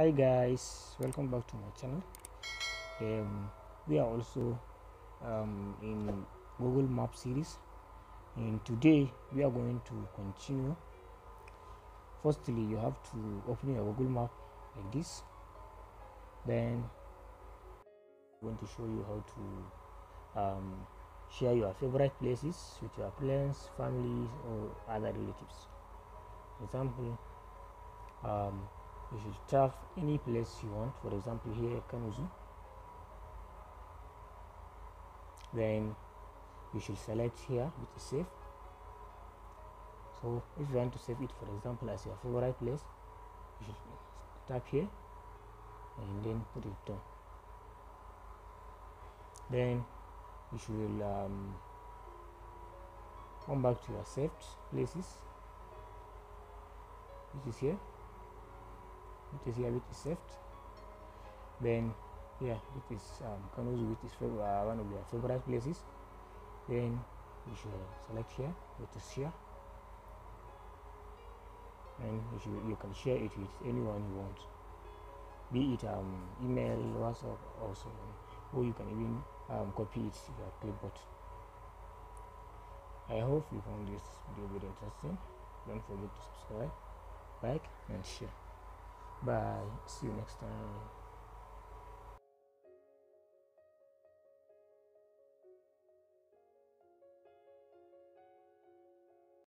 hi guys welcome back to my channel. Um, we are also um, in google map series. And today we are going to continue. Firstly you have to open your google map like this. Then I'm going to show you how to um, share your favorite places with your friends families or other relatives. Example um, you should tap any place you want. For example here Kanuzu then you should select here which is save so if you want to save it for example as your favorite place you should tap here and then put it down. Then you should um, come back to your saved places which is here which is here which is saved. Then yeah it is um, Kanuzu which is uh, one of your favorite places. Then you should select here which is here. And you should you can share it with anyone you want. Be it um, email whatsapp or so or you can even um, copy it to your clipboard. I hope you found this video very interesting. Don't forget to subscribe like and share bye. See you next time